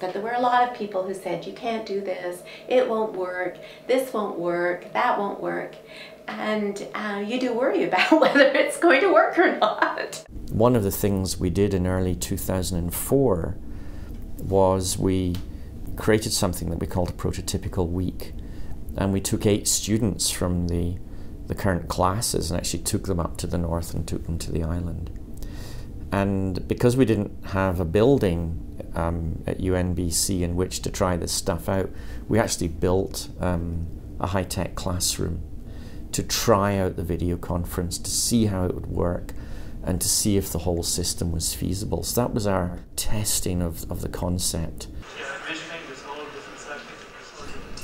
But there were a lot of people who said, you can't do this, it won't work, this won't work, that won't work. And uh, you do worry about whether it's going to work or not. One of the things we did in early 2004 was we created something that we called a prototypical week. And we took eight students from the, the current classes and actually took them up to the north and took them to the island. And because we didn't have a building um, at UNBC in which to try this stuff out, we actually built um, a high tech classroom to try out the video conference, to see how it would work, and to see if the whole system was feasible. So that was our testing of, of the concept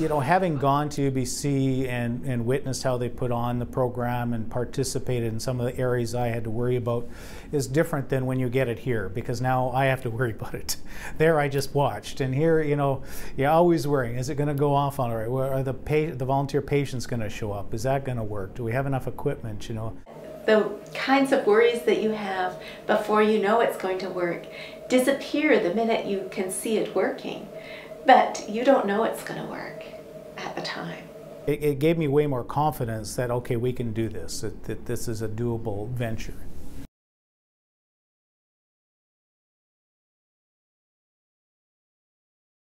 you know, having gone to UBC and, and witnessed how they put on the program and participated in some of the areas I had to worry about is different than when you get it here because now I have to worry about it. There I just watched, and here, you know, you're always worrying: is it going to go off right? Are the the volunteer patients going to show up? Is that going to work? Do we have enough equipment? You know. The kinds of worries that you have before you know it's going to work disappear the minute you can see it working. But you don't know it's going to work time. It, it, gave me way more confidence that, okay, we can do this, that, that this is a doable venture.